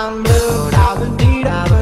I'm blue, I've been I've been